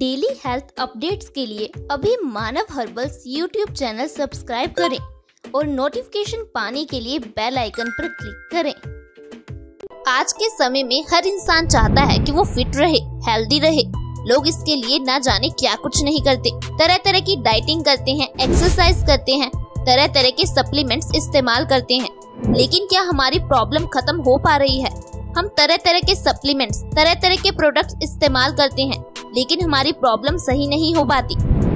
Daily health updates के लिए अभी Manav Herbals YouTube channel subscribe करें और नोटिफिकेशन पाने के लिए बेल आइकन पर क्लिक करें। आज के समय में हर इंसान चाहता है कि वो फिट रहे, हेल्दी रहे। लोग इसके लिए ना जाने क्या कुछ नहीं करते। तरह तरह की डाइटिंग करते हैं, एक्सरसाइज करते हैं तरह तरह के सप्लीमेंट्स इस्तेमाल करते हैं। लेकिन क्या हमारी प्रॉब्लम खत्म हो पा रही है? हम तरह तरह के सप्लीमेंट्स तरह तरह के प्रोडक्ट्स इस्तेमाल करते हैं, लेकिन हमारी प्रॉब्लम सही नहीं हो पाती।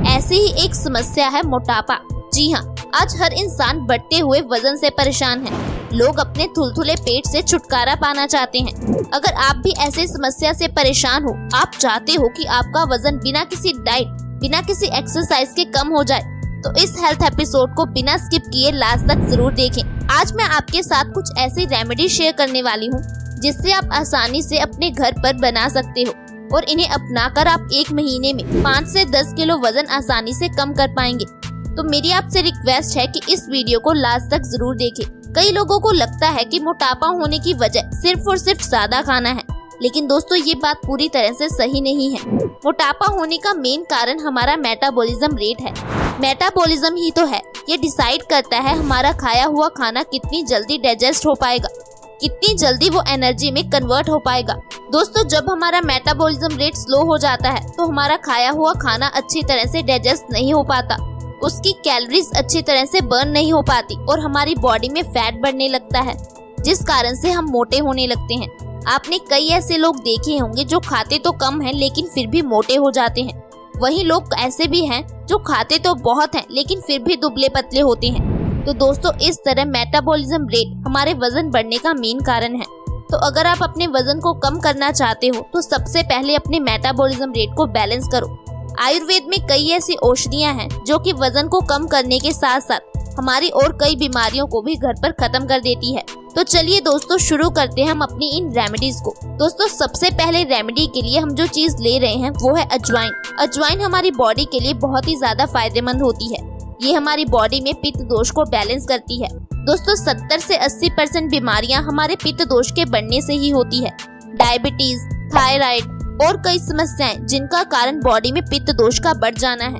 ऐसी ही एक समस्या है मोटापा। जी हाँ आज हर इंसान बढ़ते हुए वज़न से परेशान है। लोग अपने थुलथुले पेट से छुटकारा पाना चाहते हैं। अगर आप भी ऐसे समस्या से परेशान हो, आप चाहते हो कि आपका वज़न बिना किसी डाइट बिना किसी एक्सरसाइज के कम हो जाए तो इस हेल्थ एपिसोड को बिना स्किप किए लास्ट तक ज़रूर देखें। आज मैं आपके साथ कुछ ऐसी रेमेडी शेयर करने वाली हूँ। जिससे आप आसानी से अपने घर पर बना सकते हो और इन्हें अपनाकर आप एक महीने में पाँच से दस किलो वज़न आसानी से कम कर पाएँगे। तो मेरी आपसे रिक्वेस्ट है कि इस वीडियो को लास्ट तक ज़रूर देखें। कई लोगों को लगता है कि मोटापा होने की वजह सिर्फ़ और सिर्फ़ सादा खाना है। लेकिन दोस्तों, ये बात पूरी तरह से सही नहीं है। मोटापा होने का मेन कारण हमारा मेटाबॉलिज्म रेट है। मेटाबॉलिज्म ही तो है। ये डिसाइड करता है हमारा खाया हुआ खाना कितनी जल्दी डाइजेस्ट हो पाएगा। कितनी जल्दी वो एनर्जी में कन्वर्ट हो पाएगा। दोस्तों, जब हमारा मेटाबॉलिज्म रेट स्लो हो जाता है तो हमारा खाया हुआ खाना अच्छी तरह से डाइजेस्ट नहीं हो पाता। उसकी कैलोरीज अच्छी तरह से बर्न नहीं हो पाती और हमारी बॉडी में फैट बढ़ने लगता है, जिस कारण से हम मोटे होने लगते हैं। आपने कई ऐसे लोग देखे होंगे जो खाते तो कम हैं, लेकिन फिर भी मोटे हो जाते हैं। वही लोग ऐसे भी हैं जो खाते तो बहुत हैं, लेकिन फिर भी दुबले पतले होते हैं। तो दोस्तों, इस तरह मेटाबॉलिज्म रेट हमारे वज़न बढ़ने का मेन कारण है। तो अगर आप अपने वज़न को कम करना चाहते हो तो सबसे पहले अपने मेटाबॉलिज्म रेट को बैलेंस करो। आयुर्वेद में कई ऐसी औषधियाँ हैं, जो कि वज़न को कम करने के साथ साथ हमारी और कई बीमारियों को भी घर पर खत्म कर देती है। तो चलिए दोस्तों, शुरू करते हैं हम अपनी इन रेमेडीज को। दोस्तों, सबसे पहले रेमेडी के लिए हम जो चीज़ ले रहे हैं, वो है अजवाइन। अजवाइन हमारी बॉडी के लिए बहुत ही ज़्यादा फ़ायदेमंद होती है। ये हमारी बॉडी में पित्त दोष को बैलेंस करती है। दोस्तों 70 से 80 परसेंट बीमारियाँ हमारे पित्त दोष के बढ़ने से ही होती है। डायबिटीज़ थायराइड और कई समस्याएँ जिनका कारण बॉडी में पित्त दोष का बढ़ जाना है।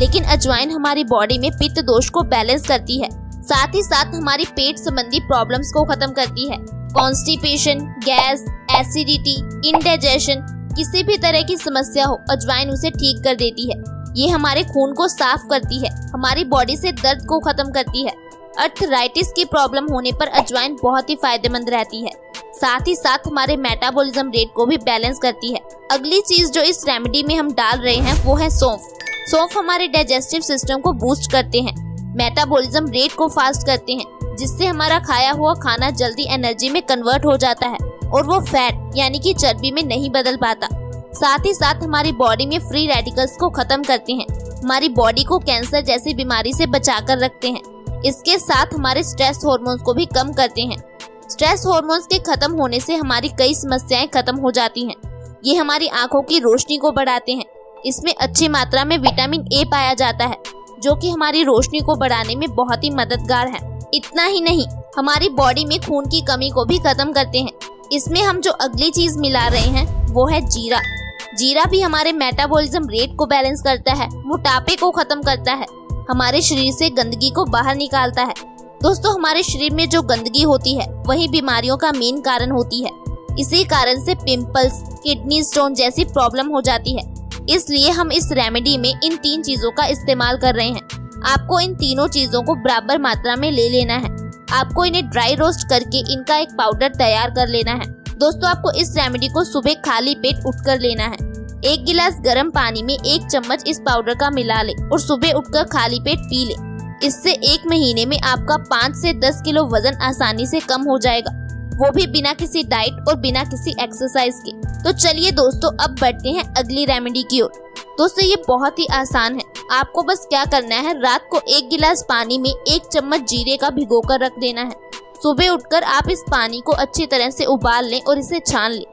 लेकिन अजवाइन हमारी बॉडी में पित्त दोष को बैलेंस करती है। साथ ही साथ हमारी पेट संबंधी प्रॉब्लम्स को खत्म करती है। कॉन्स्टिपेशन गैस एसिडिटी इंडाइजेशन किसी भी तरह की समस्या हो, अजवाइन उसे ठीक कर देती है। ये हमारे खून को साफ़ करती है, हमारी बॉडी से दर्द को खत्म करती है। अर्थराइटिस की प्रॉब्लम होने पर अजवाइन बहुत ही फ़ायदेमंद रहती है। साथ ही साथ हमारे मेटाबॉलिज्म रेट को भी बैलेंस करती है। अगली चीज़ जो इस रेमेडी में हम डाल रहे हैं, वो है सौंफ। सौंफ हमारे डाइजेस्टिव सिस्टम को बूस्ट करते हैं। मेटाबॉलिज्म रेट को फास्ट करते हैं, जिससे हमारा खाया हुआ खाना जल्दी एनर्जी में कन्वर्ट हो जाता है, और वो फैट यानी कि चर्बी में नहीं बदल पाता। साथ ही साथ हमारी बॉडी में फ्री रेडिकल्स को खत्म करते हैं। हमारी बॉडी को कैंसर जैसी बीमारी से बचा कर रखते हैं। इसके साथ हमारे स्ट्रेस हार्मोन्स को भी कम करते हैं। स्ट्रेस हॉर्मोन्स के खत्म होने से हमारी कई समस्याएँ खत्म हो जाती हैं। ये हमारी आँखों की रोशनी को बढ़ाते हैं। इसमें अच्छी मात्रा में विटामिन ए पाया जाता है, जो कि हमारी रोशनी को बढ़ाने में बहुत ही मददगार है। इतना ही नहीं, हमारी बॉडी में खून की कमी को भी खत्म करते हैं। इसमें हम जो अगली चीज़ मिला रहे हैं, वो है जीरा। जीरा भी हमारे मेटाबॉलिज्म रेट को बैलेंस करता है, मोटापे को खत्म करता है, हमारे शरीर से गंदगी को बाहर निकालता है। दोस्तों, हमारे शरीर में जो गंदगी होती है, वही बीमारियों का मेन कारण होती है। इसी कारण से पिंपल्स किडनी स्टोन जैसी प्रॉब्लम हो जाती है। इसलिए हम इस रेमेडी में इन तीन चीज़ों का इस्तेमाल कर रहे हैं। आपको इन तीनों चीज़ों को बराबर मात्रा में ले लेना है। आपको इन्हें ड्राई रोस्ट करके इनका एक पाउडर तैयार कर लेना है। दोस्तों, आपको इस रेमेडी को सुबह खाली पेट उठकर लेना है। एक गिलास गर्म पानी में एक चम्मच इस पाउडर का मिला ले और सुबह उठकर खाली पेट पी ले। इससे एक महीने में आपका पाँच से दस किलो वज़न आसानी से कम हो जाएगा। वो भी बिना किसी डाइट और बिना किसी एक्सरसाइज के। तो चलिए दोस्तों, अब बढ़ते हैं अगली रेमेडी की ओर। दोस्तों, ये बहुत ही आसान है। आपको बस क्या करना है, रात को एक गिलास पानी में एक चम्मच जीरे का भिगो कर रख देना है। सुबह उठकर आप इस पानी को अच्छी तरह से उबाल लें और इसे छान लें।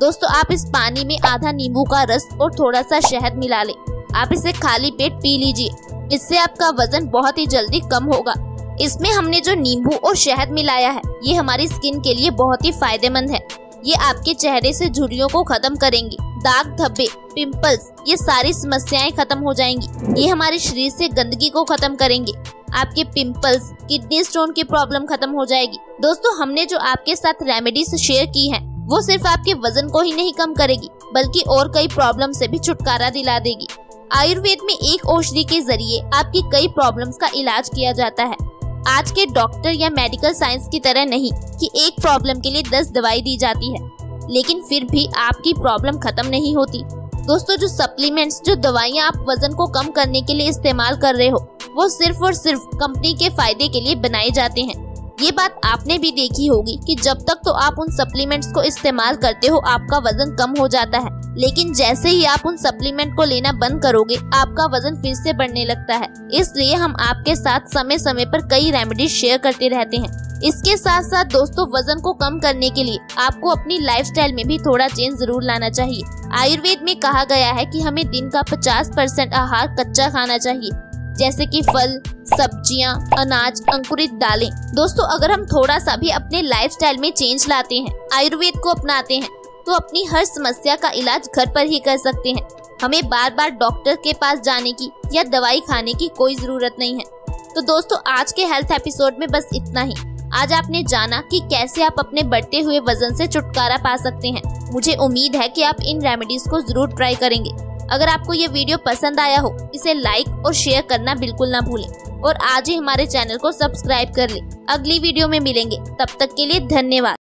दोस्तों, आप इस पानी में आधा नींबू का रस और थोड़ा सा शहद मिला लें। आप इसे खाली पेट पी लीजिए। इससे आपका वज़न बहुत ही जल्दी कम होगा। इसमें हमने जो नींबू और शहद मिलाया है, ये हमारी स्किन के लिए बहुत ही फ़ायदेमंद है। ये आपके चेहरे से झुर्रियों को खत्म करेंगी। दाग, धब्बे, पिंपल्स, ये सारी समस्याएँ खत्म हो जाएँगी। ये हमारे शरीर से गंदगी को खत्म करेंगे। आपके पिंपल्स, किडनी स्टोन की प्रॉब्लम खत्म हो जाएगी। दोस्तों, हमने जो आपके साथ रेमेडीज शेयर की है वो सिर्फ़ आपके वज़न को ही नहीं कम करेगी, बल्कि और कई प्रॉब्लम से भी छुटकारा दिला देगी। आयुर्वेद में एक औषधि के ज़रिए आपकी कई प्रॉब्लम्स का इलाज किया जाता है। आज के डॉक्टर या मेडिकल साइंस की तरह नहीं कि एक प्रॉब्लम के लिए दस दवाई दी जाती है, लेकिन फिर भी आपकी प्रॉब्लम खत्म नहीं होती। दोस्तों, जो सप्लीमेंट्स जो दवाइयाँ आप वज़न को कम करने के लिए इस्तेमाल कर रहे हो, वो सिर्फ़ और सिर्फ़ कंपनी के फ़ायदे के लिए बनाए जाते हैं। ये बात आपने भी देखी होगी कि जब तक तो आप उन सप्लीमेंट्स को इस्तेमाल करते हो, आपका वज़न कम हो जाता है। लेकिन जैसे ही आप उन सप्लीमेंट को लेना बंद करोगे, आपका वज़न फिर से बढ़ने लगता है। इसलिए हम आपके साथ समय समय पर कई रेमेडीज शेयर करते रहते हैं। इसके साथ साथ दोस्तों, वज़न को कम करने के लिए आपको अपनी लाइफस्टाइल में भी थोड़ा चेंज ज़रूर लाना चाहिए। आयुर्वेद में कहा गया है कि हमें दिन का 50 परसेंट आहार कच्चा खाना चाहिए। जैसे कि फल सब्ज़ियाँ, अनाज अंकुरित दालें। दोस्तों अगर हम थोड़ा सा भी अपने लाइफस्टाइल में चेंज लाते हैं आयुर्वेद को अपनाते हैं तो अपनी हर समस्या का इलाज घर पर ही कर सकते हैं। हमें बार बार डॉक्टर के पास जाने की या दवाई खाने की कोई ज़रूरत नहीं है। तो दोस्तों आज के हेल्थ एपिसोड में बस इतना ही। आज आपने जाना कि कैसे आप अपने बढ़ते हुए वज़न से छुटकारा पा सकते हैं। मुझे उम्मीद है कि आप इन रेमेडीज को ज़रूर ट्राई करेंगे। अगर आपको ये वीडियो पसंद आया हो, इसे लाइक और शेयर करना बिल्कुल ना भूलें। और आज ही हमारे चैनल को सब्सक्राइब कर लें। अगली वीडियो में मिलेंगे। तब तक के लिए धन्यवाद।